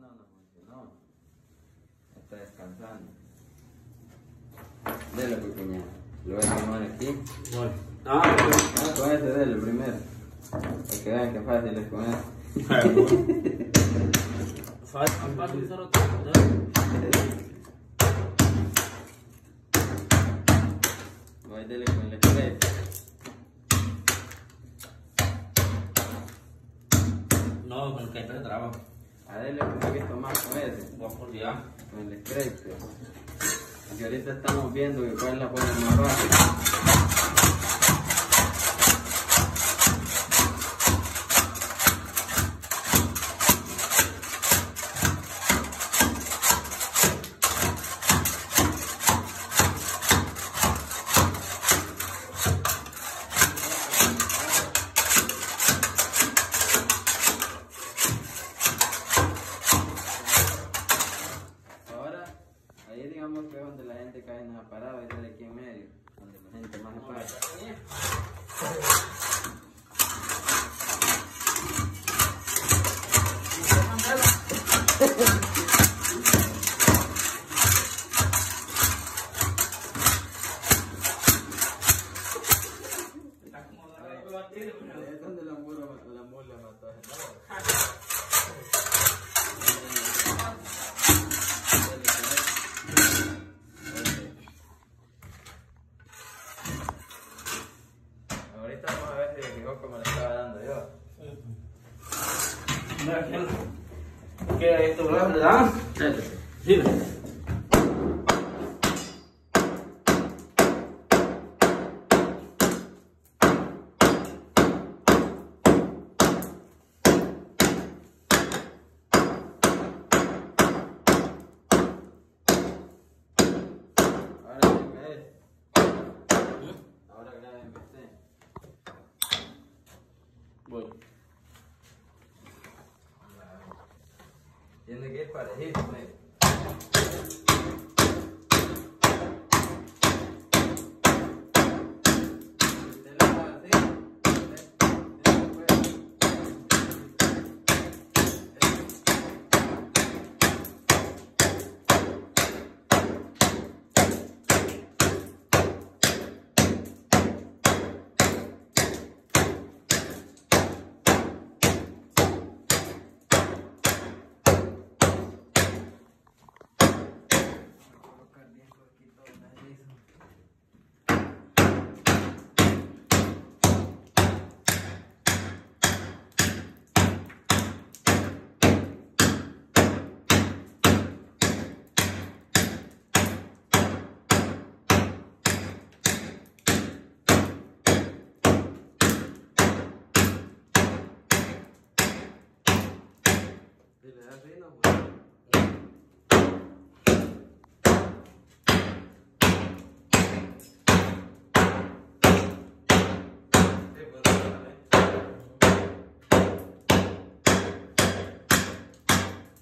no, no funcionó. Está descansando. Dele pequeña. Lo voy a tomar aquí. Voy. Ah, Ah, con ese dele primero. Para que vean que fácil es con eso. Fácil, fácil, solo todo. Voy a dele con el spray. No, con el que trabajo. A dele un poquito más con ese. Por día. Con el pues. Porque ahorita estamos viendo que cuál es la forma más fácil. Ha ha ha! Ahora sí me es. Ahora grábenme usted. Voy. Tiene que ir parejito, pues. Si le das así, no puede.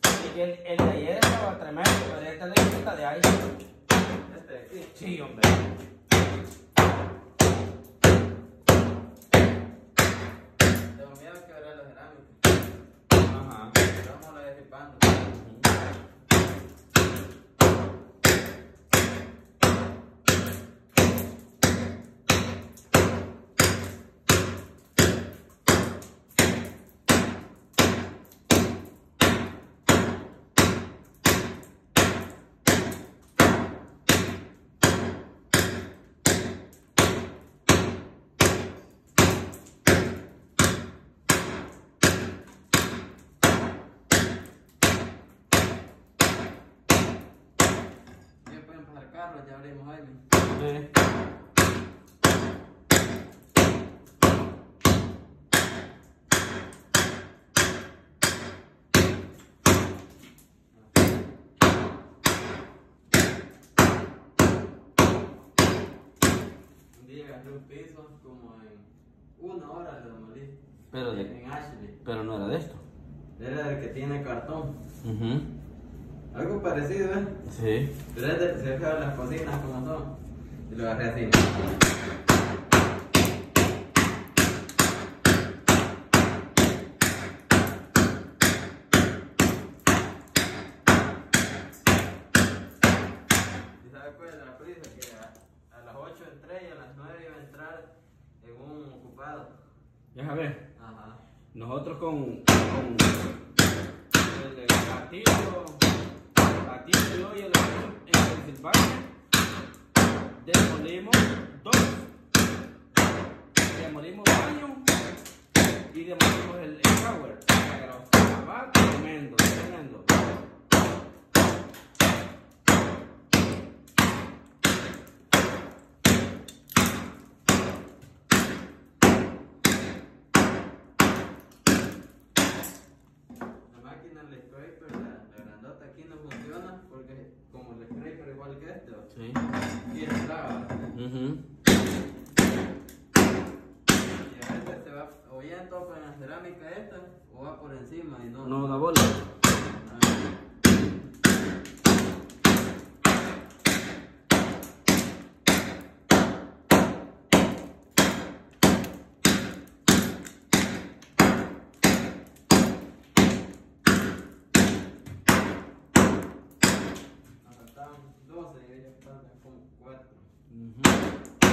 Sí, el, el de ayer estaba tremendo, pero esta de ahí. Este de aquí. Sí, hombre. Vamos a disipando. Ya carros, ya aire. Eh. Un día agarré un piso como en una hora le demolí. Pero, de, En Ashley. pero no era de esto. Era el que tiene cartón. Ujú. Algo parecido, ¿eh? Sí. Entonces se fijaron las cocinas como son. Y lo agarré así. ¿Y sabes cuál la prisa? Que a, las 8 entré y a las 9 iba a entrar en un ocupado. Ya ves. Ajá. Nosotros con, con el gatillo gatillo y el en Pensilvania, demolimos dos, demolimos baño y demolimos el, el shower. Pero tremendo, tremendo. La máquina, el scraper, la, la grandota aquí no funciona porque como el scraper igual que este, ¿va? Sí. aquí está, ¿va? Ujú. y a veces se va o ya topa en la cerámica esta o va por encima y no. No da bola. Ah, 12 y ellos están como 4. Ujú.